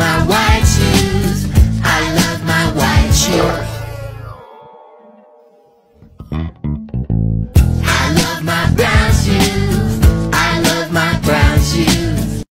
my white shoes. I love my white shoes. I love my brown shoes. I love my brown shoes.